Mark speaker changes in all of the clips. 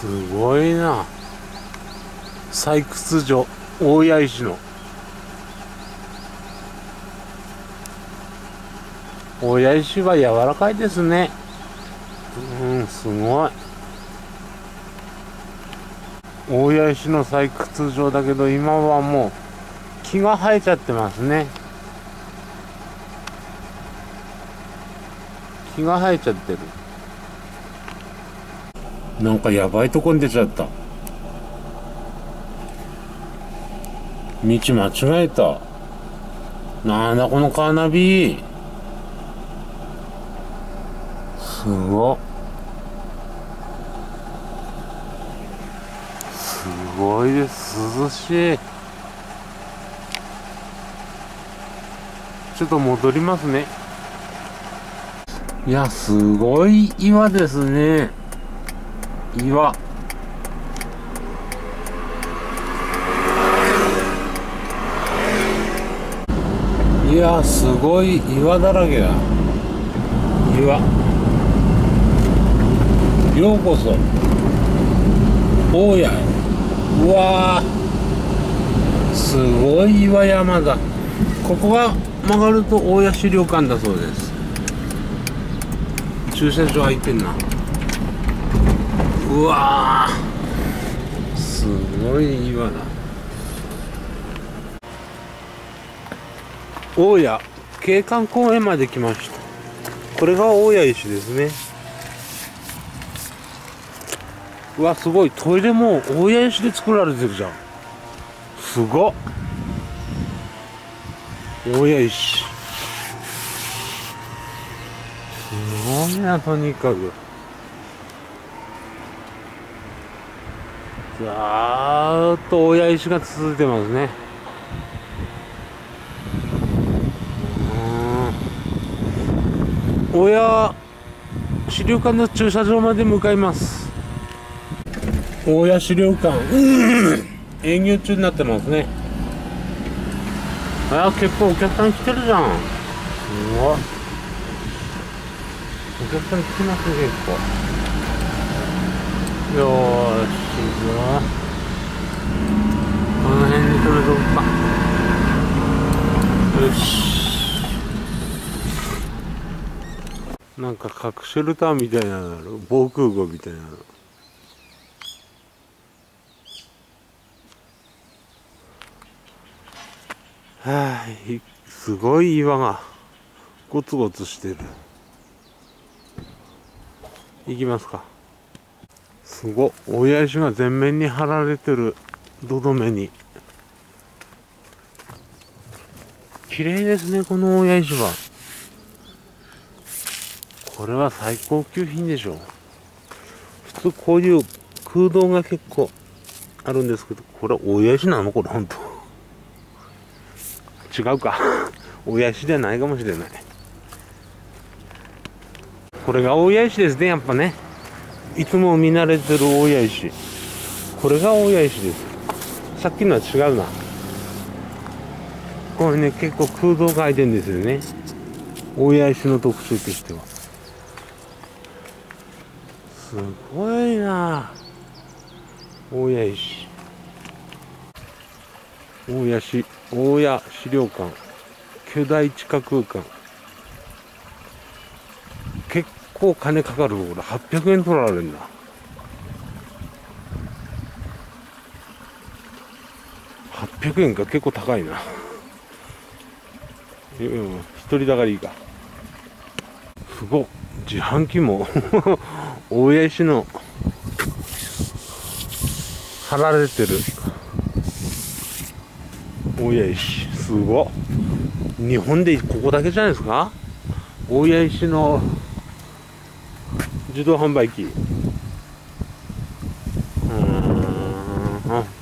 Speaker 1: すごいな。採掘場大谷石の。大谷石は柔らかいですね。うんすごい。大谷石の採掘場だけど今はもう木が生えちゃってますね。木が生えちゃってる。なんかやばいとこに出ちゃった。道間違えた。なんだこのカーナビ。すごすごいです。涼しい。ちょっと戻りますね。いやすごい岩ですね。岩。いやすごい岩だらけだ岩。ようこそ。大谷うわすごい岩山だ。ここが曲がると大谷資料館だそうです。駐車場空いてんな。うわすごい岩だ。大谷景観公園まで来ました。これが大谷石ですね。うわすごい。トイレも大谷石で作られてるじゃん。すごっ。大谷石。すごいなとにかく。ずーっと大谷石が続いてますね。うん。親資料館の駐車場まで向かいます。大谷資料館。営業中になってますね。あ結構お客さん来てるじゃん。すごい。お客さん来てますね結構。よーし。この辺に止めとくかよしなんか核シェルターみたいなのある防空壕みたいなのはあ、す。ごい岩がゴツゴツしてる行きます。かすご親父が全面に貼られてる。土留めに。綺麗ですねこの親父は。これは最高級品でしょう。普通こういう空洞が結構あるんですけどこれ親父なの？これ本当。違うか。親石じゃないかもしれない。これが親石ですねやっぱね。いつも見慣れてる親石これが親石です。さっきのは違うな。これね結構空洞が開いてるんですよね。親石の特徴としては。すごいな。親石大谷市大谷資料館。巨大地下空間結構金かかるこれ800円取られるんだ800円か結構高いな。うん一人だからいいか。すご自販機も 大谷市の貼られてる。大谷石すごっ。日本でここだけじゃないですか？大谷石の自動販売機。うん。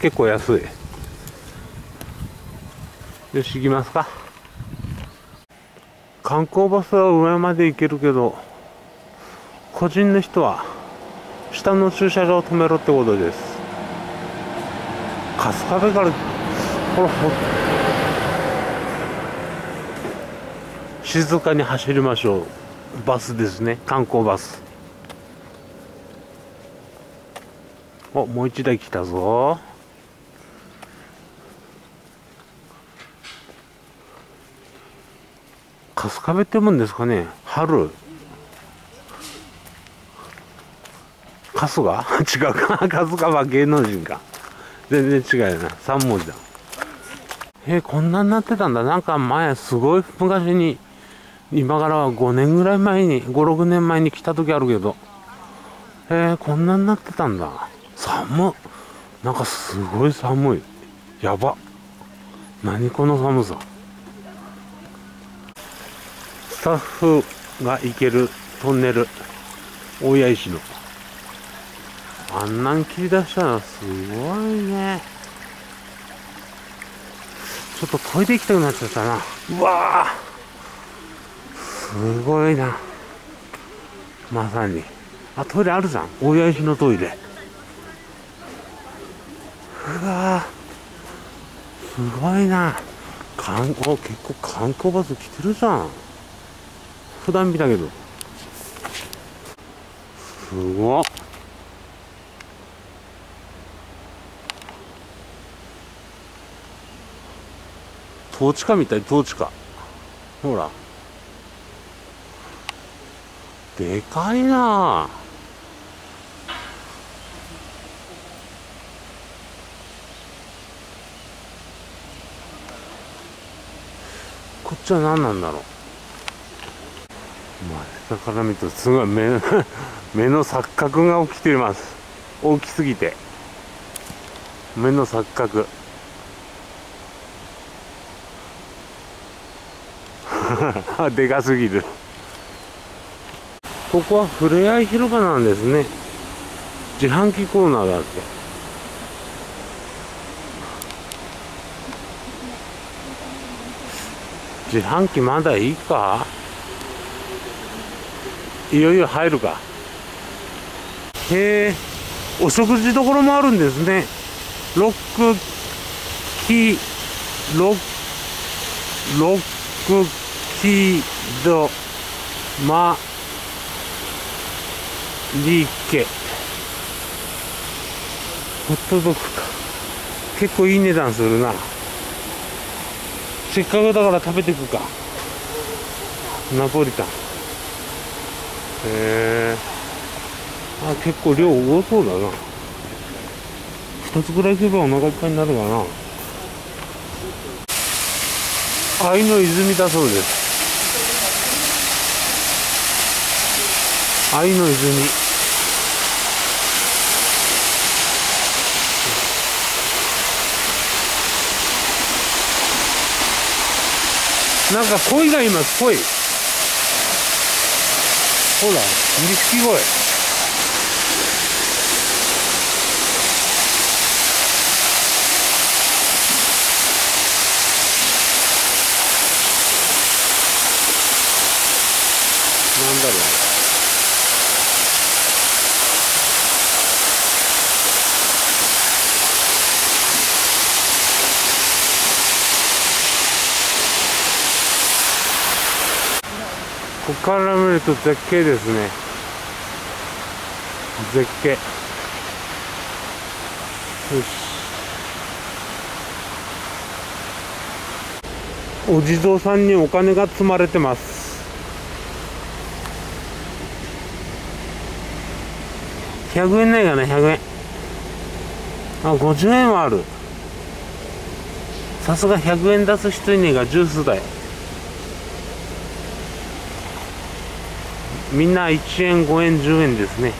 Speaker 1: 結構安い。よし行きますか。観光バスは上まで行けるけど個人の人は下の駐車場を止めろってことです。春日部からこれ静かに走りましょう。バスですね。観光バス。おもう一台来たぞ。春日部ってもんですかね？春。春日 違うか。春日は芸能人か。全然違うよな。3文字だ。えー、こんなになってたんだ。なんか前すごい昔に今からは5年ぐらい前に56年前に来た時あるけど。えー、こんなになってたんだ。寒なんかすごい寒い。やば。何この寒さ。スタッフが行けるトンネル。大谷石の。あんなん切り出したらすごいね。ちょっとトイレ行きたくなっちゃったな。うわすごいな。まさに。あトイレあるじゃん。大谷石のトイレ。わすごいな。観光結構観光バス来てるじゃん。普段見たけど。すごっ。統治下みたい統治下。ほら。でかいな。こちは何なんだろう。まあ下から見るとすごい目 目の錯覚が起きています。大きすぎて。目の錯覚。でかすぎる。ここはふれあい広場なんですね。自販機コーナーだって。自販機まだいいか？いよいよ入るか。へえお食事どころもあるんですね。ロックキロロックキドマリケホットドッグか結構いい値段するなせっかくだから食べていくか。ナポリタン。へえあ結構量多そうだな。2つぐらいいけばお腹いっぱいになるかな。愛の泉だそうです。愛の泉。なんか鯉がいます鯉ほら錦鯉なんだろうここから見ると絶景ですね。絶景。よし。お地蔵さんにお金が積まれてます。100円ないかな100円あ50円はある。さすが100円出す人いねえがジュースだよ。みんな1円5円10円ですね。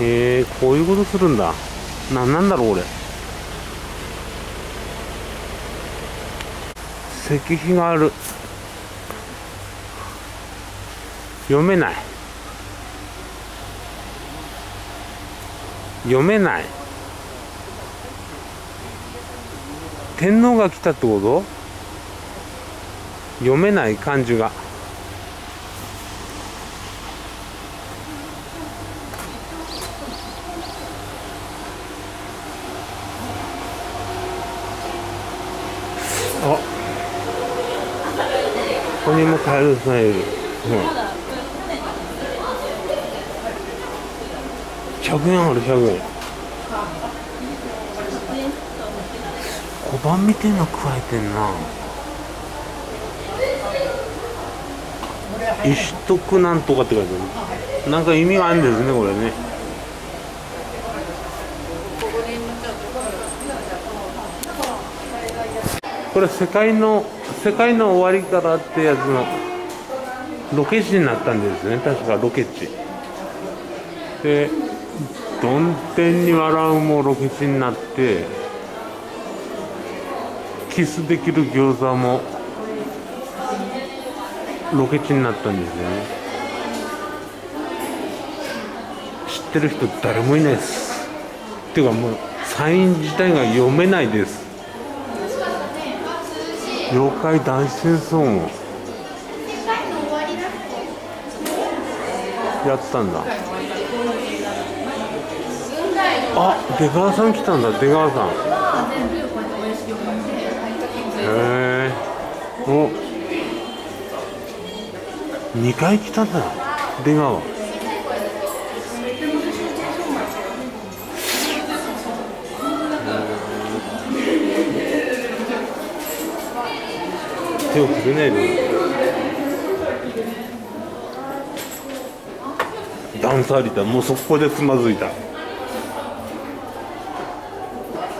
Speaker 1: へえこういうことするんだ。何なんだろう俺石碑がある。読めない。読めない。天皇が来たってこと？読めない漢字が。こにもカエルさんいる、うん。100円ある100円。小判みてえの加えてんな。石徳なんとかって書いてある。なんか意味があるんですねこれね。これ世界の世界の終わりからってやつのロケ地になったんですね。確かロケ地。でどん天に笑うもロケ地になってキスできる餃子もロケ地になったんですよね。知ってる人誰もいないです。っていうかもうサイン自体が読めないです。妖怪大戦争もやったんだ。あ出川さん来たんだ出川さん。へえお2回来たんだ出川。手を振れないで。段差ありだ。もう速攻でつまずいた。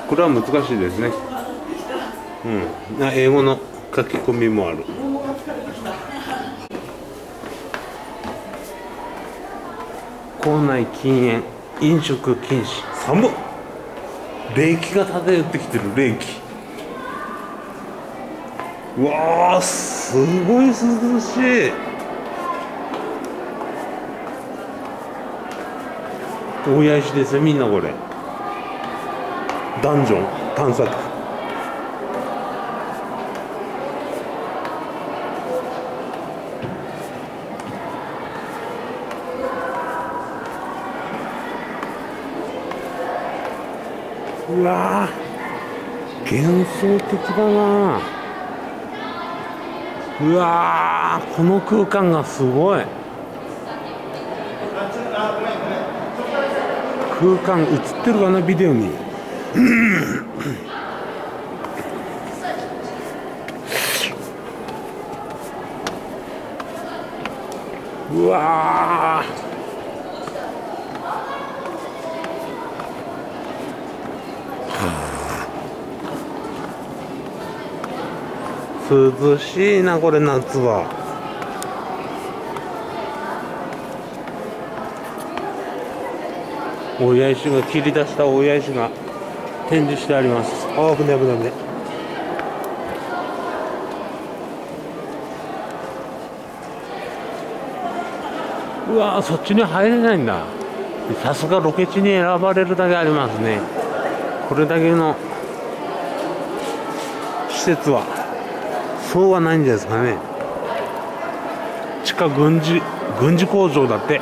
Speaker 1: これは難しいですね。うん。な英語の書き込みもある。校内禁煙。飲食禁止。寒っ。冷気が漂ってきてる。冷気。うわーすごい涼しい。大谷石ですよみんなこれ。ダンジョン探索。うわー幻想的だな。うわこの空間がすごい。空間映ってるかなビデオに。うわ涼しいなこれ夏は。親石が切り出した親石が展示してあります。あ危ない危ない危ない。うわそっちに入れないんだ。さすがロケ地に選ばれるだけありますね。これだけの施設はそうはないんですかね。地下軍事軍事工場だって。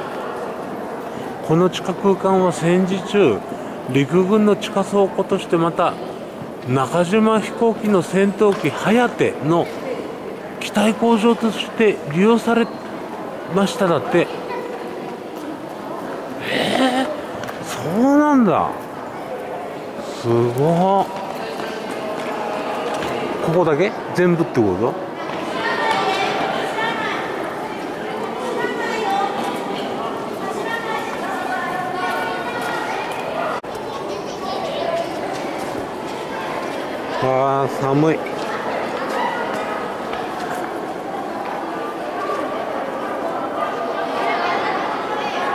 Speaker 1: この地下空間は戦時中陸軍の地下倉庫としてまた中島飛行機の戦闘機「はやて」の機体工場として利用されましただって。えー、そうなんだ。すごいこだけ全部ってことあー寒い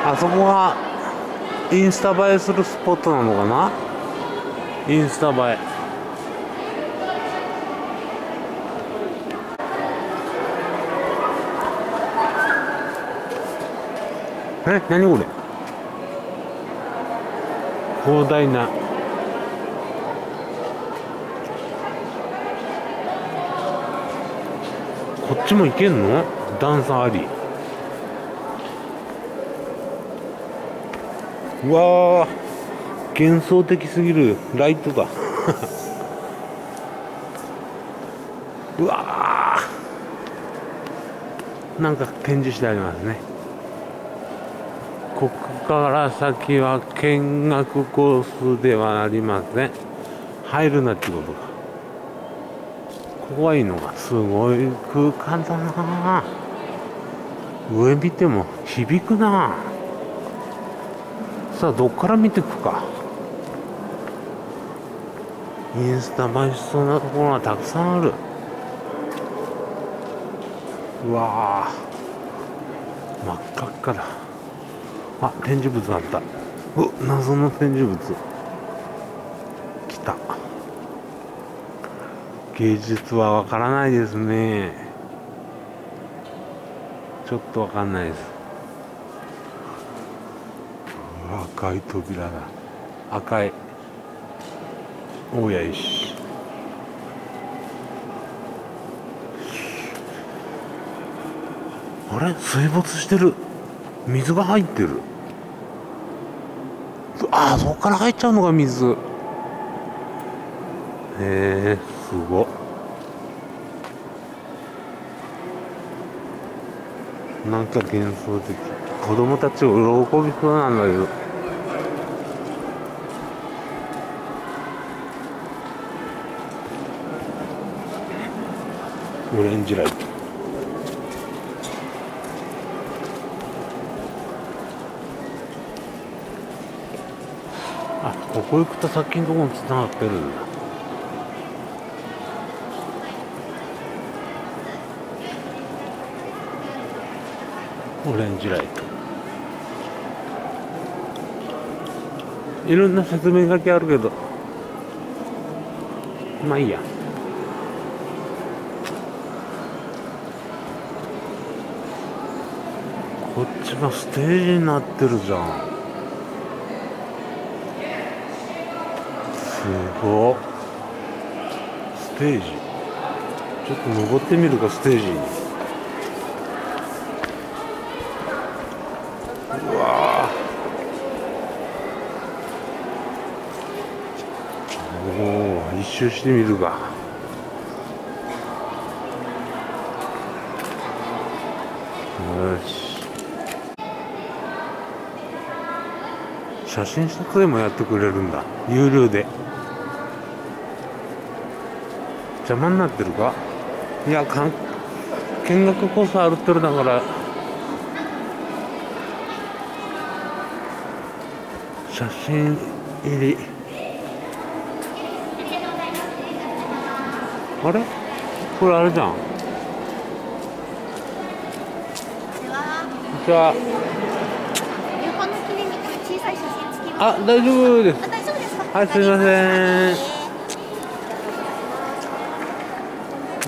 Speaker 1: あそこがインスタ映えするスポットなのかなインスタ映ええ何これ？広大な。こっちも行けんの？段差あり。うわ幻想的すぎる。ライトだ。うわなんか展示してありますね。から先は見学コースではありません。入るなってことか。ここはいのがすごい空間だな。上見ても響くな。さあどっから見ていくか。インスタ映えしそうなところがたくさんある。うわ真っ赤っかだ。あ展示物あった。う謎の展示物。来た。芸術はわからないですね。ちょっとわかんないです。赤い扉だ。赤い。大谷石あれ？水没してる。水が入ってる。ああそこから入っちゃうのが水。へえすご。なんか幻想的。子供たち喜びそうなんだけど。オレンジライト。あここ行くと先のところにつながってる。んだオレンジライト。いろんな説明書きあるけど。まあいいや。こっちがステージになってるじゃん。すごっステージ。ちょっと登ってみるかステージに。うわ。おお一周してみるか。よし。写真撮影もやってくれるんだ。有料で。邪魔になってるか？いやかん見学コース歩ってるだから。写真入り。あれ？これあれじゃん。こんは。あ大丈夫です。
Speaker 2: あ大丈夫ですか？
Speaker 1: はいすいません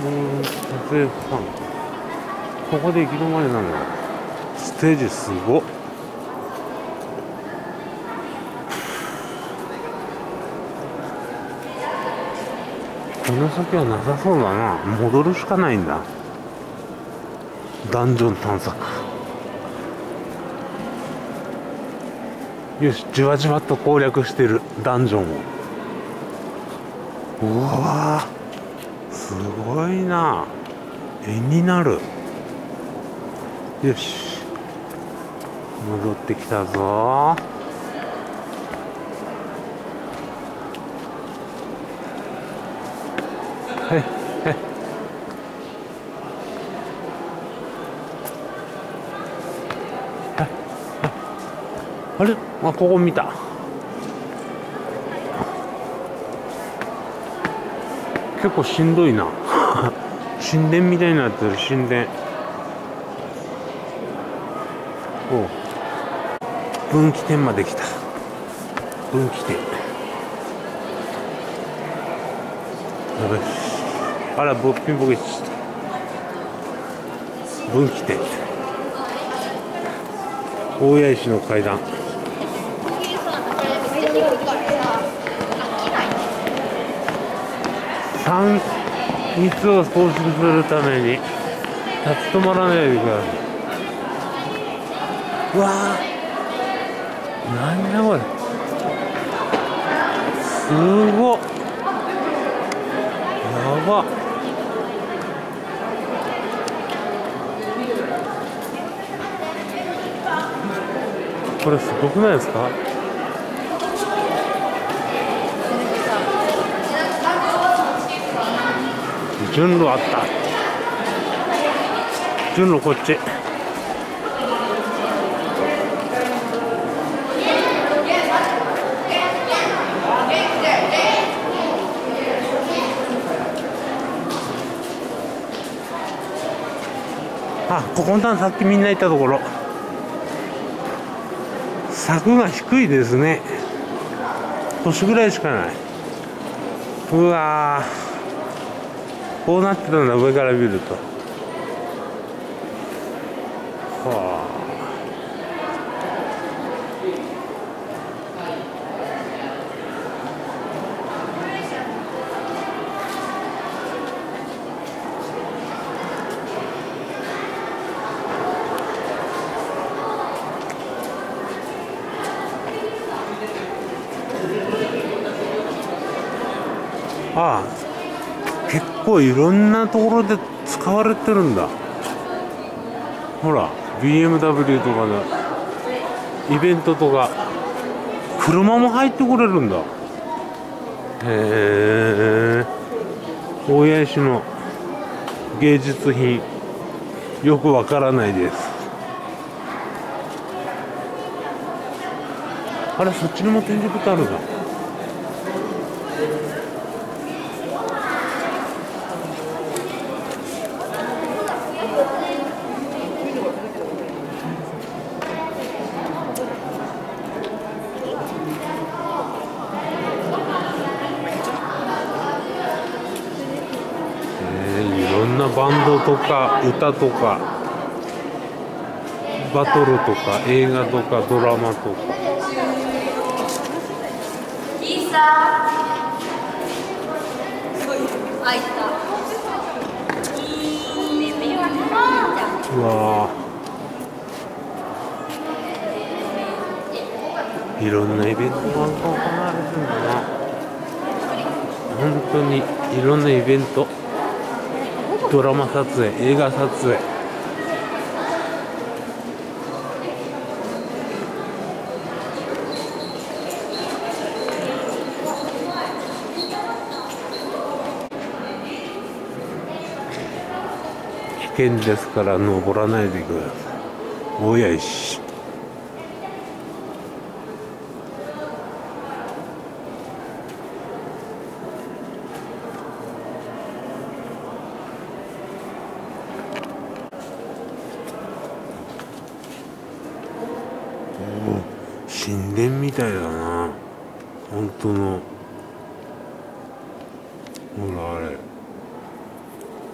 Speaker 2: ん。
Speaker 1: うん撮影ファンここで行き止まりなのよ。ステージすごっ。この先はなさそうだな。戻るしかないんだ。ダンジョン探索。よしじわじわと攻略してるダンジョンを。うわすごいな。絵になる。よし。戻ってきたぞ。はいはいあれ？あここ見た。結構しんどいな。神殿みたいになってる神殿。おう。分岐点まで来た。分岐点。やべあらぼっぴんぼけした分岐点。大谷石の階段3密を防止するために立ち止まらないでください。うわー。なんだこれ。すごっ。やば。っこれすごくないですか？順路あった。順路こっち。あここのさっきみんな行ったところ。柵が低いですね。腰ぐらいしかない。うわー。こうなってたんだ上から見るとはあああ結構いろんなところで使われてるんだ。ほら BMW とかのイベントとか車も入ってこれるんだ。へえ大谷石の芸術品よくわからないです。あれそっちにも展示物あるんだえーいろんなバンドとか歌とかバトルとか映画とかドラマとか。うわー。いろんなイベントが行われてるんだな。本当にいろんなイベントドラマ撮影映画撮影。危険ですから登らないでください。おやしお神殿みたいだな本当のほらあれ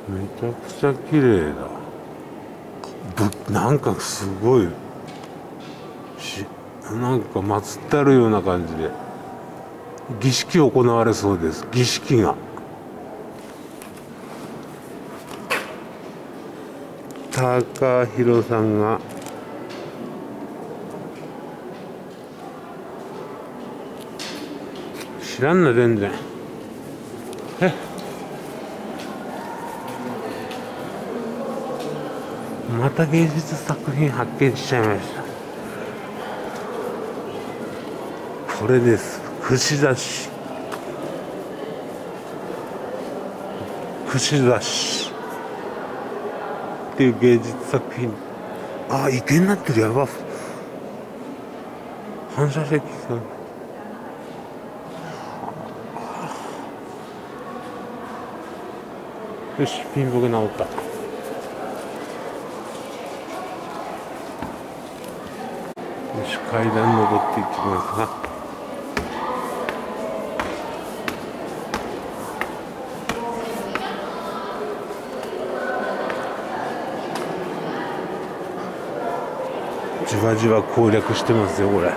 Speaker 1: めちゃくちゃ綺麗だぶかすごいしなんか祀ってあるような感じで儀式行われそうです。儀式が。高弘さんが知らんな全然。えっまた芸術作品発見しちゃいました。これです。串刺し。串刺し。っていう芸術作品。ああ池になってるやば。反射石さんよしピンボケ直った。し階段登っていきますがじわじわ攻略してますよこれ。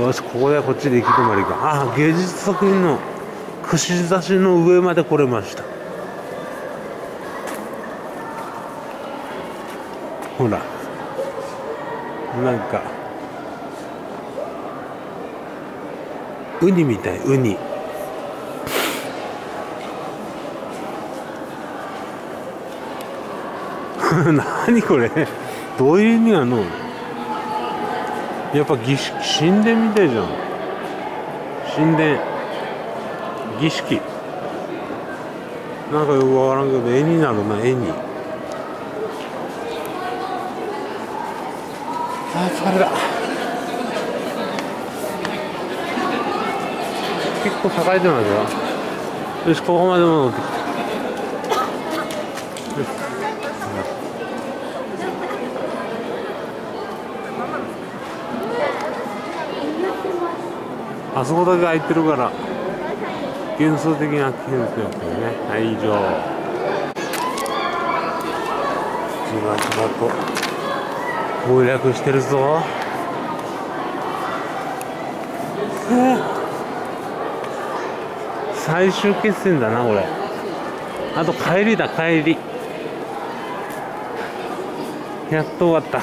Speaker 1: よしここでこっちで行き止まりか。あ芸術作品の串刺しの上まで来れましたほらなんかウニみたいウニ。何これ？どういう意味なの？やっぱ儀式神殿みたいじゃん。神殿。儀式。なんかよくわからんけど絵になるな絵に。あ疲れた結構栄えてますよ。よしここまで戻ってきた。よし。あそこだけ空いてるから幻想的な気分ですよね。はい以上。じわじわと攻略してるぞ。最終決戦だなこれ。あと帰りだ帰り。やっと終わった。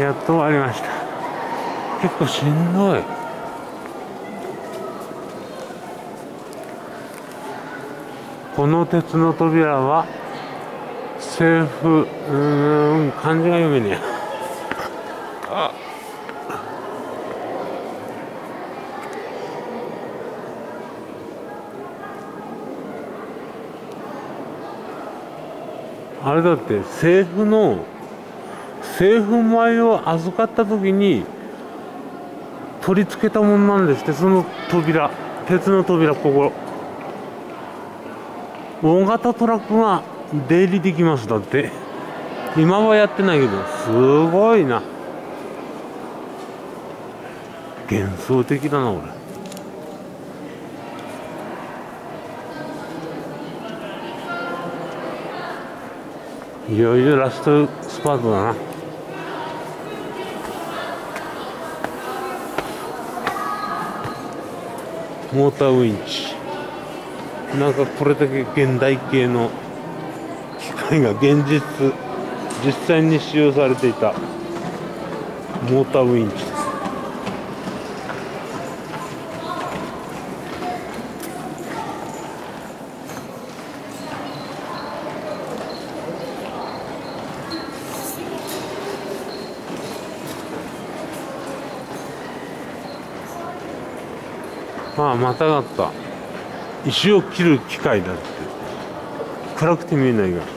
Speaker 1: やっと終わりました。結構しんどい。この鉄の扉は政府うーん漢字が読めねえ。やあ。あれだって政府の政府米を預かった時に取り付けたものなんですってその扉。鉄の扉ここ。大型トラックが出入りできます。だって。今はやってないけど。すごいな。幻想的だな俺。いよいよラストスパートだな。モーターウインチ。なんかこれだけ現代系の械が現実実際に使用されていた。モーターウインチ。ですああまたがった。石を切る機械だって。暗くて見えないが。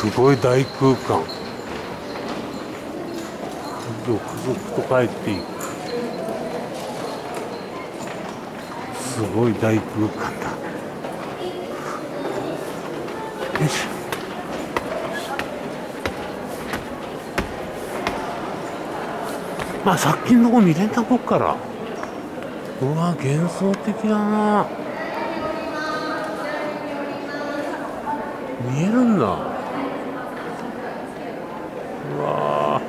Speaker 1: すごい大空間。続々と帰っていく。すごい大空間だ。よいしょ。まあさっきのとこ見れたこっから。うわ幻想的だな。見えるんだうわ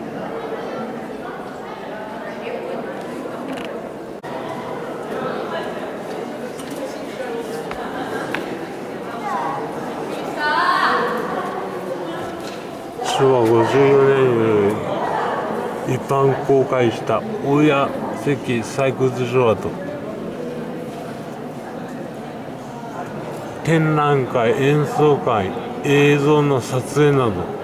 Speaker 1: 昭和54年に一般公開した大谷石採掘場跡展覧会演奏会映像の撮影など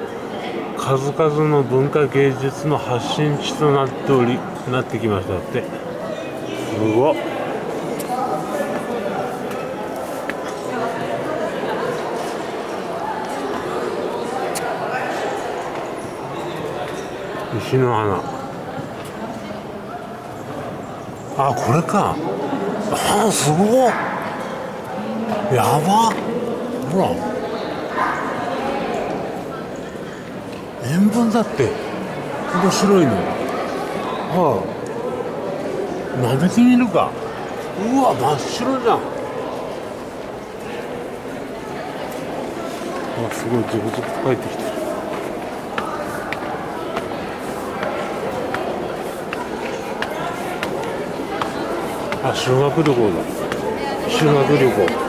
Speaker 1: 数々の文化芸術の発信地となっておりなってきましたって。すごっ。石の花。あこれか。あすごっやば。ほら。円盤だって。面白いの。はあ舐めてみるか。うわ真っ白じゃん。あすごい。続々帰ってきてあ修学旅行だ。修学旅行。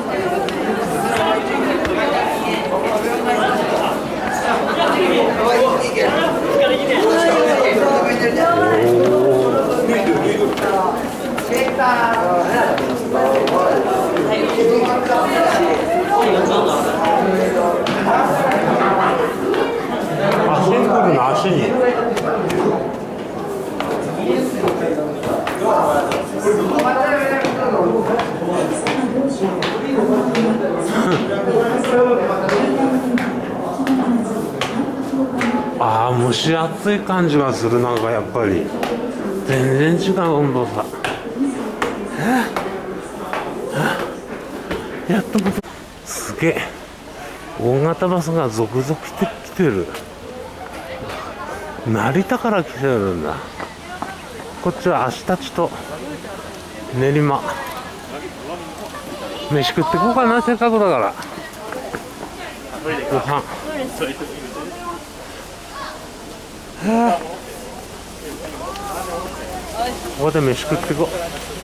Speaker 1: おーああ蒸し暑い感じがするなんかやっぱり。全然違う温度差。やっとすげえ。大型バスが続々来て来てる。成田から来てるんだ。こっちは足立と練馬。飯食ってこうかなせっかくだから。ご飯。はあここで飯食ってこう